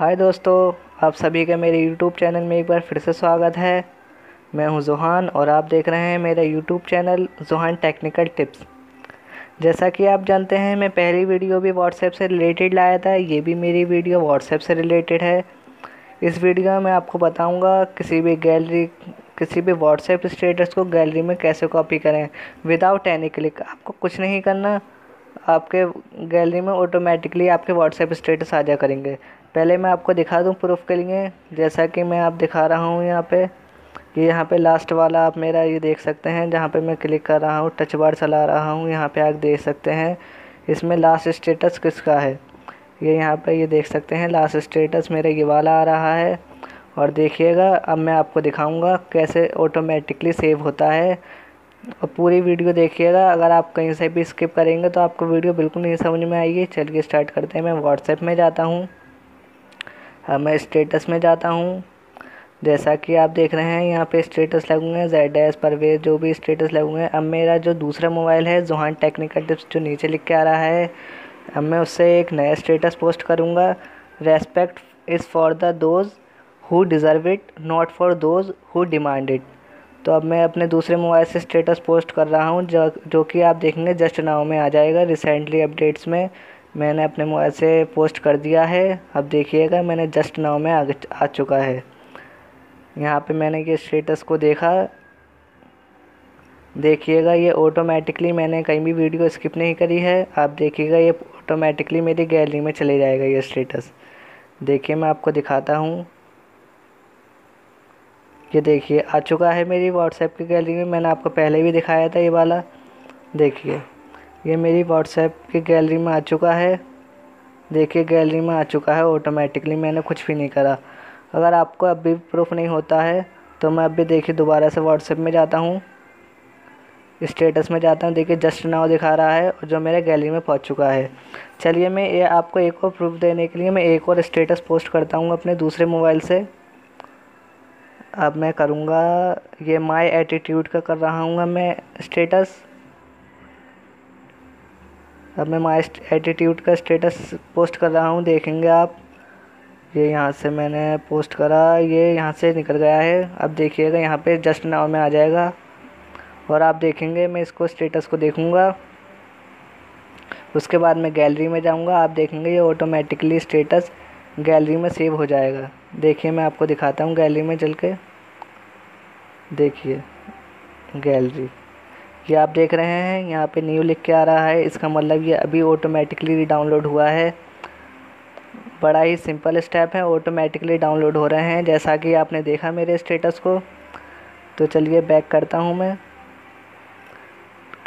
हाय दोस्तों, आप सभी का मेरे यूट्यूब चैनल में एक बार फिर से स्वागत है। मैं हूँ जुहान और आप देख रहे हैं मेरा YouTube channel Juhan technical tips. जैसा कि आप जानते हैं, मैं पहली वीडियो भी व्हाट्सएप से रिलेटेड लाया था, ये भी मेरी वीडियो व्हाट्सएप से रिलेटेड है। इस वीडियो में आपको बताऊँगा किसी भी गैलरी किसी भी व्हाट्सएप स्टेटस को गैलरी में कैसे कॉपी करें। विदाउट एनी क्लिक आपको कुछ नहीं करना। आपके गैलरी में ऑटोमेटिकली आपके व्हाट्सएप स्टेटस जा करेंगे। पहले मैं आपको दिखा दूँ प्रूफ के लिए, जैसा कि मैं आप दिखा रहा हूँ यहाँ पे। कि यहाँ पे लास्ट वाला आप मेरा ये देख सकते हैं, जहाँ पे मैं क्लिक कर रहा हूँ टच बार चला रहा हूँ, यहाँ पे आप देख सकते हैं, इसमें लास्ट स्टेटस किसका है? ये यहाँ पे ये देख सकते हैं लास्ट स्टेटस मेरा ये वाला आ रहा है। और देखिएगा, अब मैं आपको दिखाऊँगा कैसे ऑटोमेटिकली सेव होता है। और पूरी वीडियो देखिएगा। अगर आप कहीं से भी स्किप करेंगे तो आपको वीडियो बिल्कुल नहीं समझ में आएगी। चलिए स्टार्ट करते हैं। मैं व्हाट्सएप में जाता हूँ। अब मैं स्टेटस में जाता हूँ। जैसा कि आप देख रहे हैं, यहाँ पे स्टेटस लगे हुए जेड एस परवेज जो भी स्टेटस लगे हुए हैं अब मेरा जो दूसरा मोबाइल है जोहान टेक्निकल टिप्स जो नीचे लिख के आ रहा है, अब मैं उससे एक नया स्टेटस पोस्ट करूँगा। Respect is for the those who deserve it not for those who demand it तो अब मैं अपने दूसरे मोबाइल से स्टेटस पोस्ट कर रहा हूँ, जो जो कि आप देखेंगे जस्ट नाव में आ जाएगा। रिसेंटली अपडेट्स में मैंने अपने मोबाइल से पोस्ट कर दिया है। अब देखिएगा, मैंने जस्ट नाव में आ आ चुका है। यहाँ पे मैंने ये स्टेटस को देखा। देखिएगा, ये ऑटोमेटिकली मैंने कहीं भी वीडियो स्किप नहीं करी है। आप देखिएगा, ये ऑटोमेटिकली मेरी गैलरी में चले जाएगा ये स्टेटस देखिए, मैं आपको दिखाता हूँ। ये देखिए, आ चुका है मेरी व्हाट्सएप की गैलरी में। मैंने आपको पहले भी दिखाया था ये वाला। देखिए, ये मेरी व्हाट्सएप की गैलरी में आ चुका है। देखिए गैलरी में आ चुका है ऑटोमेटिकली मैंने कुछ भी नहीं करा। अगर आपको अब भी प्रूफ नहीं होता है तो मैं अब भी देखिए दोबारा से व्हाट्सएप में जाता हूँ। स्टेटस में जाता हूँ। देखिए जस्ट नाउ दिखा रहा है और जो मेरे गैलरी में पहुँच चुका है। चलिए, मैं ये आपको एक और प्रूफ देने के लिए मैं एक और स्टेटस पोस्ट करता हूँ अपने दूसरे मोबाइल से। अब मैं करूँगा, ये माई एटीट्यूड का कर रहा हूँ मैं स्टेटस अब मैं माई एटीट्यूड का स्टेटस पोस्ट कर रहा हूँ, देखेंगे आप। ये यहाँ से मैंने पोस्ट करा, ये यहाँ से निकल गया है। अब देखिएगा, यहाँ पे जस्ट नाव में आ जाएगा। और आप देखेंगे, मैं इसको स्टेटस को देखूँगा। उसके बाद मैं गैलरी में जाऊँगा, आप देखेंगे ये ऑटोमेटिकली स्टेटस गैलरी में सेव हो जाएगा। देखिए, मैं आपको दिखाता हूँ गैलरी में चल के। देखिए, गैलरी। ये आप देख रहे हैं, यहाँ पे न्यू लिख के आ रहा है। इसका मतलब ये अभी ऑटोमेटिकली डाउनलोड हुआ है। बड़ा ही सिंपल स्टेप है ऑटोमेटिकली डाउनलोड हो रहे हैं। जैसा कि आपने देखा मेरे स्टेटस को। तो चलिए बैक करता हूँ मैं।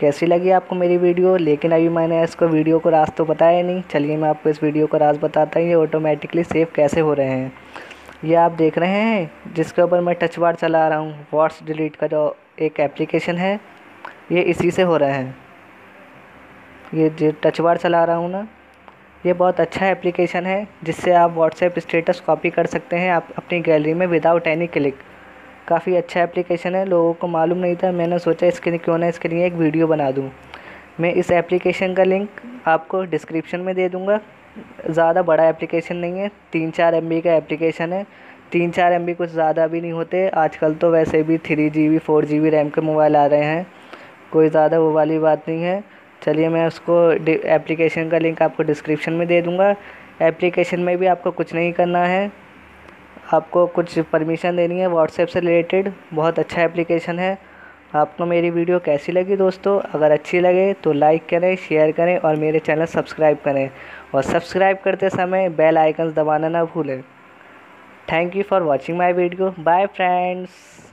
कैसी लगी आपको मेरी वीडियो? लेकिन अभी मैंने इसको वीडियो को राज तो बताया नहीं। चलिए मैं आपको इस वीडियो को राज बताता हूँ, ये ऑटोमेटिकली सेव कैसे हो रहे हैं। ये आप देख रहे हैं, जिसके ऊपर मैं टच बार चला रहा हूँ। व्हाट्स डिलीट का जो एक एप्लीकेशन है, ये इसी से हो रहा है। ये जो टच बार चला रहा हूँ ना, ये बहुत अच्छा एप्लीकेशन है, जिससे आप व्हाट्सएप स्टेटस कॉपी कर सकते हैं आप अपनी गैलरी में विदाउट एनी क्लिक काफ़ी अच्छा एप्लीकेशन है, लोगों को मालूम नहीं था, मैंने सोचा इसके लिए क्यों ना इसके लिए एक वीडियो बना दूँ। मैं इस एप्लीकेशन का लिंक आपको डिस्क्रिप्शन में दे दूँगा। ज़्यादा बड़ा एप्लीकेशन नहीं है तीन चार एमबी का एप्लीकेशन है। तीन चार एमबी कुछ ज़्यादा भी नहीं होते, आजकल तो वैसे भी three G B four G B RAM के मोबाइल आ रहे हैं। कोई ज़्यादा वो वाली बात नहीं है। चलिए मैं उसको एप्लीकेशन का लिंक आपको डिस्क्रिप्शन में दे दूँगा। एप्लीकेशन में भी आपको कुछ नहीं करना है। आपको कुछ परमिशन देनी है व्हाट्सएप से रिलेटेड बहुत अच्छा एप्लीकेशन है। आपको मेरी वीडियो कैसी लगी दोस्तों? अगर अच्छी लगे तो लाइक करें शेयर करें और मेरे चैनल सब्सक्राइब करें। और सब्सक्राइब करते समय बेल आइकन्स दबाना ना भूलें। Thank you for watching my video bye friends